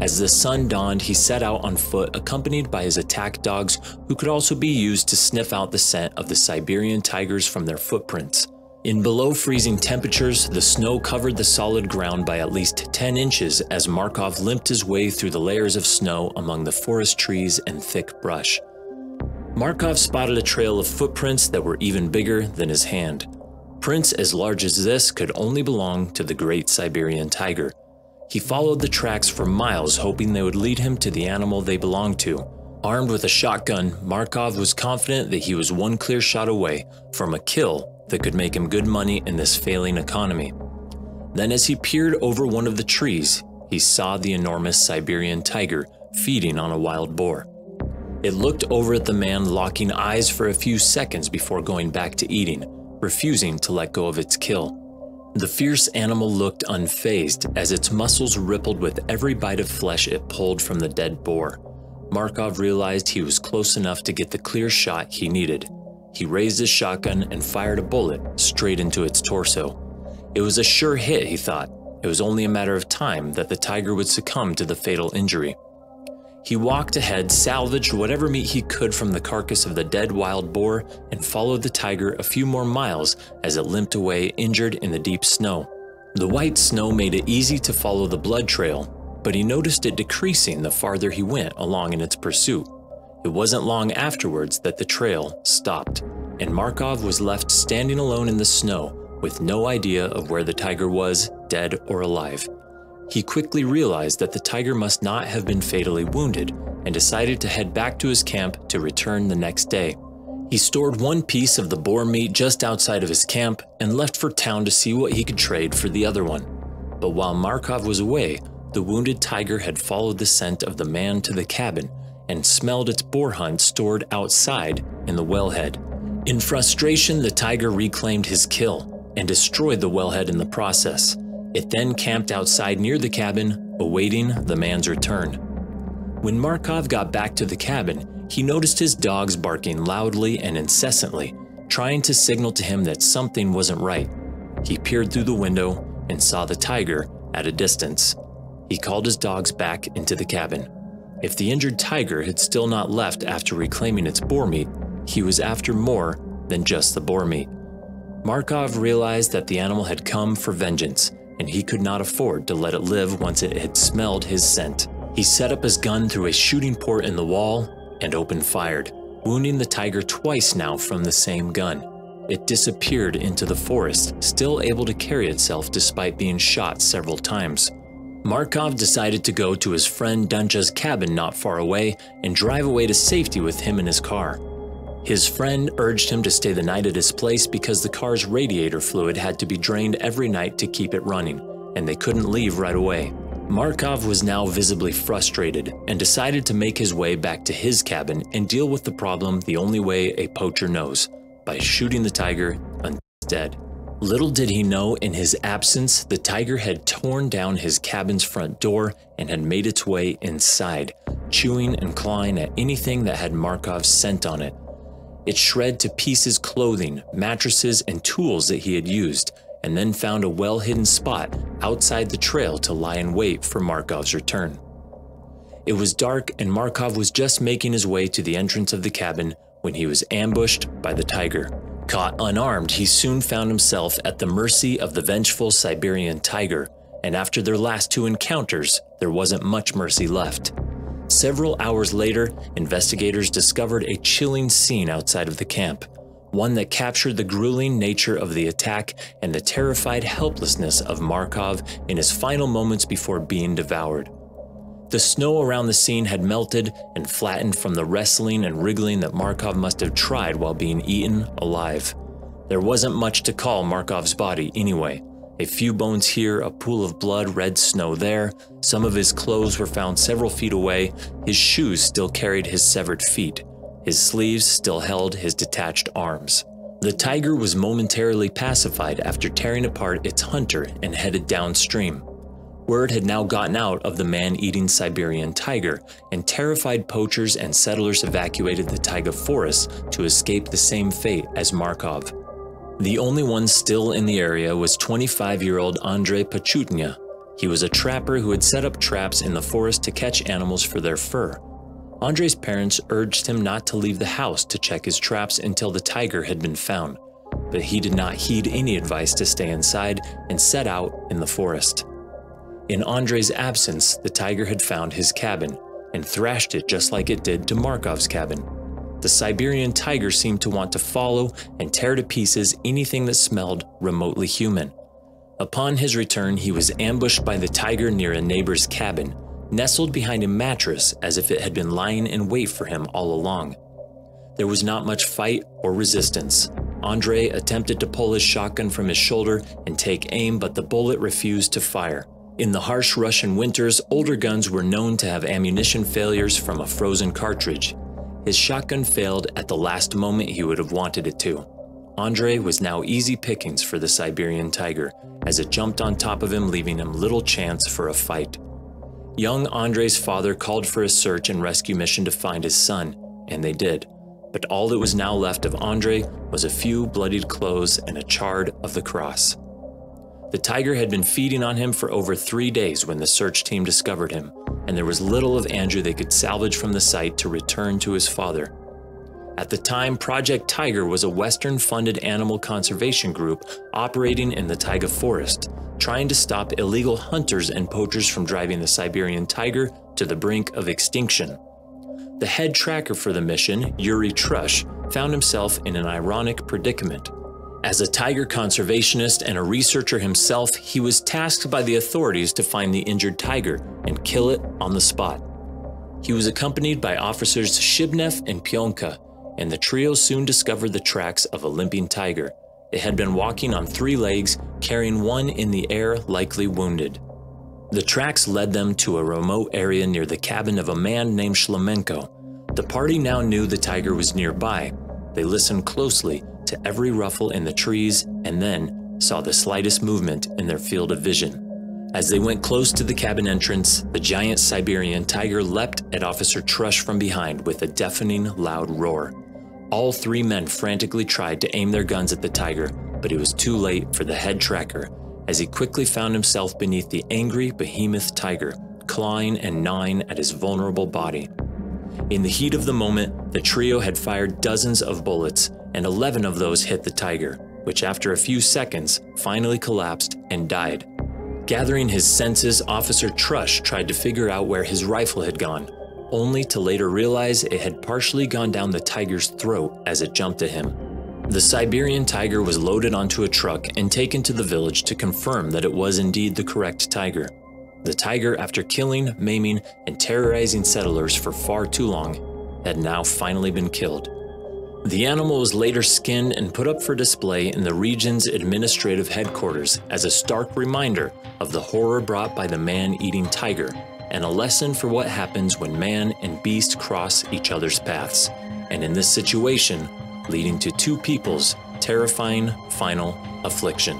as the sun dawned, he set out on foot, accompanied by his attack dogs, who could also be used to sniff out the scent of the Siberian tigers from their footprints. In below freezing temperatures, the snow covered the solid ground by at least 10 inches as Markov limped his way through the layers of snow among the forest trees and thick brush. Markov spotted a trail of footprints that were even bigger than his hand. Prints as large as this could only belong to the great Siberian tiger. He followed the tracks for miles, hoping they would lead him to the animal they belonged to. Armed with a shotgun, Markov was confident that he was one clear shot away from a kill that could make him good money in this failing economy. Then, as he peered over one of the trees, he saw the enormous Siberian tiger feeding on a wild boar. It looked over at the man, locking eyes for a few seconds before going back to eating, refusing to let go of its kill. The fierce animal looked unfazed as its muscles rippled with every bite of flesh it pulled from the dead boar. Markov realized he was close enough to get the clear shot he needed. He raised his shotgun and fired a bullet straight into its torso. It was a sure hit, he thought. It was only a matter of time that the tiger would succumb to the fatal injury. He walked ahead, salvaged whatever meat he could from the carcass of the dead wild boar, and followed the tiger a few more miles as it limped away injured in the deep snow. The white snow made it easy to follow the blood trail, but he noticed it decreasing the farther he went along in its pursuit. It wasn't long afterwards that the trail stopped, and Markov was left standing alone in the snow with no idea of where the tiger was, dead or alive. He quickly realized that the tiger must not have been fatally wounded and decided to head back to his camp to return the next day. He stored one piece of the boar meat just outside of his camp and left for town to see what he could trade for the other one. But while Markov was away, the wounded tiger had followed the scent of the man to the cabin and smelled its boar hunt stored outside in the wellhead. In frustration, the tiger reclaimed his kill and destroyed the wellhead in the process. It then camped outside near the cabin, awaiting the man's return. When Markov got back to the cabin, he noticed his dogs barking loudly and incessantly, trying to signal to him that something wasn't right. He peered through the window and saw the tiger at a distance. He called his dogs back into the cabin. If the injured tiger had still not left after reclaiming its boar meat, he was after more than just the boar meat. Markov realized that the animal had come for vengeance and he could not afford to let it live once it had smelled his scent. He set up his gun through a shooting port in the wall and opened fired, wounding the tiger twice now from the same gun. It disappeared into the forest, still able to carry itself despite being shot several times. Markov decided to go to his friend Duncha's cabin not far away and drive away to safety with him in his car. His friend urged him to stay the night at his place because the car's radiator fluid had to be drained every night to keep it running, and they couldn't leave right away. Markov was now visibly frustrated and decided to make his way back to his cabin and deal with the problem the only way a poacher knows by shooting the tiger until dead. Little did he know, in his absence, the tiger had torn down his cabin's front door and had made its way inside, chewing and clawing at anything that had Markov's scent on it. It shred to pieces clothing, mattresses, and tools that he had used, and then found a well hidden spot outside the trail to lie in wait for Markov's return. It was dark, and Markov was just making his way to the entrance of the cabin when he was ambushed by the tiger. Caught unarmed, he soon found himself at the mercy of the vengeful Siberian tiger, and after their last two encounters, there wasn't much mercy left. Several hours later, investigators discovered a chilling scene outside of the camp, one that captured the grueling nature of the attack and the terrified helplessness of Markov in his final moments before being devoured. The snow around the scene had melted and flattened from the wrestling and wriggling that Markov must have tried while being eaten alive. There wasn't much to call Markov's body anyway. A few bones here, a pool of blood, red snow there. Some of his clothes were found several feet away. His shoes still carried his severed feet. His sleeves still held his detached arms. The tiger was momentarily pacified after tearing apart its hunter and headed downstream. Word had now gotten out of the man eating Siberian tiger, and terrified poachers and settlers evacuated the taiga forest to escape the same fate as Markov. The only one still in the area was 25 year old Andrei Pochepnya. He was a trapper who had set up traps in the forest to catch animals for their fur. Andrei's parents urged him not to leave the house to check his traps until the tiger had been found, but he did not heed any advice to stay inside and set out in the forest. In Andrei's absence, the tiger had found his cabin and thrashed it just like it did to Markov's cabin. The Siberian tiger seemed to want to follow and tear to pieces anything that smelled remotely human. Upon his return, he was ambushed by the tiger near a neighbor's cabin, nestled behind a mattress as if it had been lying in wait for him all along. There was not much fight or resistance. Andre attempted to pull his shotgun from his shoulder and take aim, but the bullet refused to fire. In the harsh Russian winters, older guns were known to have ammunition failures from a frozen cartridge. His shotgun failed at the last moment he would have wanted it to. Andre was now easy pickings for the Siberian tiger, as it jumped on top of him, leaving him little chance for a fight. Young Andre's father called for a search and rescue mission to find his son, and they did. But all that was now left of Andre was a few bloodied clothes and a chard of the cross. The tiger had been feeding on him for over three days when the search team discovered him, and there was little of Andrew they could salvage from the site to return to his father. At the time, Project Tiger was a Western funded animal conservation group operating in the taiga forest, trying to stop illegal hunters and poachers from driving the Siberian tiger to the brink of extinction. The head tracker for the mission, Yuri Trush, found himself in an ironic predicament. As a tiger conservationist and a researcher himself, he was tasked by the authorities to find the injured tiger and kill it on the spot. He was accompanied by officers Shibnev and Pionka, and the trio soon discovered the tracks of a limping tiger. It had been walking on three legs, carrying one in the air, likely wounded. The tracks led them to a remote area near the cabin of a man named Shlemenko. The party now knew the tiger was nearby. They listened closely to every ruffle in the trees and then saw the slightest movement in their field of vision. As they went close to the cabin entrance, the giant Siberian tiger leapt at Officer Trush from behind with a deafening, loud roar. All three men frantically tried to aim their guns at the tiger, but it was too late for the head tracker, as he quickly found himself beneath the angry behemoth tiger, clawing and gnawing at his vulnerable body. In the heat of the moment, the trio had fired dozens of bullets, and 11 of those hit the tiger, which after a few seconds finally collapsed and died. Gathering his senses, Officer Trush tried to figure out where his rifle had gone, only to later realize it had partially gone down the tiger's throat as it jumped at him. The Siberian tiger was loaded onto a truck and taken to the village to confirm that it was indeed the correct tiger. The tiger, after killing, maiming, and terrorizing settlers for far too long, had now finally been killed. The animal was later skinned and put up for display in the region's administrative headquarters as a stark reminder of the horror brought by the man eating tiger and a lesson for what happens when man and beast cross each other's paths, and in this situation, leading to two people's terrifying final affliction.